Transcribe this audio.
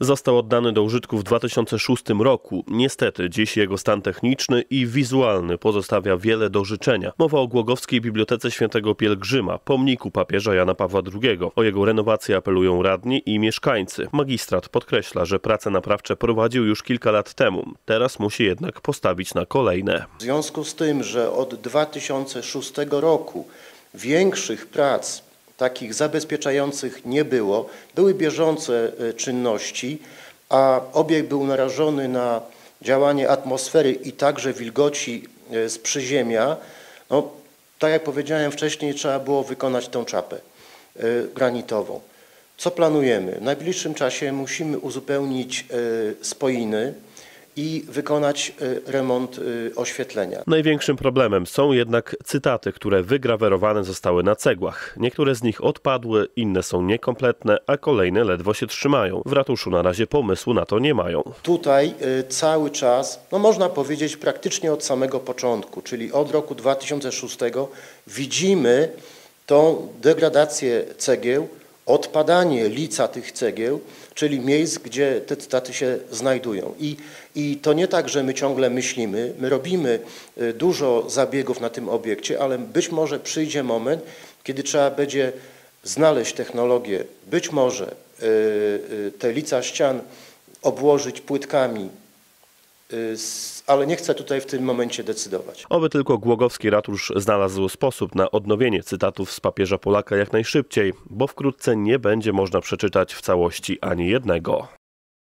Został oddany do użytku w 2006 roku. Niestety, dziś jego stan techniczny i wizualny pozostawia wiele do życzenia. Mowa o Głogowskiej Bibliotece Świętego Pielgrzyma, pomniku papieża Jana Pawła II. O jego renowację apelują radni i mieszkańcy. Magistrat podkreśla, że prace naprawcze prowadził już kilka lat temu. Teraz musi jednak postawić na kolejne. W związku z tym, że od 2006 roku większych prac takich zabezpieczających nie było, były bieżące e, czynności, a obiekt był narażony na działanie atmosfery i także wilgoci e, z przyziemia, no, tak jak powiedziałem wcześniej, trzeba było wykonać tą czapę e, granitową. Co planujemy? W najbliższym czasie musimy uzupełnić spoiny, i wykonać y, remont y, oświetlenia. Największym problemem są jednak cytaty, które wygrawerowane zostały na cegłach. Niektóre z nich odpadły, inne są niekompletne, a kolejne ledwo się trzymają. W ratuszu na razie pomysłu na to nie mają. Tutaj y, cały czas, no można powiedzieć praktycznie od samego początku, czyli od roku 2006 widzimy tą degradację cegieł, odpadanie lica tych cegieł, czyli miejsc, gdzie te cytaty się znajdują. I, I to nie tak, że my ciągle myślimy, my robimy y, dużo zabiegów na tym obiekcie, ale być może przyjdzie moment, kiedy trzeba będzie znaleźć technologię, być może y, y, te lica ścian obłożyć płytkami ale nie chcę tutaj w tym momencie decydować. Oby tylko Głogowski ratusz znalazł sposób na odnowienie cytatów z papieża Polaka jak najszybciej, bo wkrótce nie będzie można przeczytać w całości ani jednego.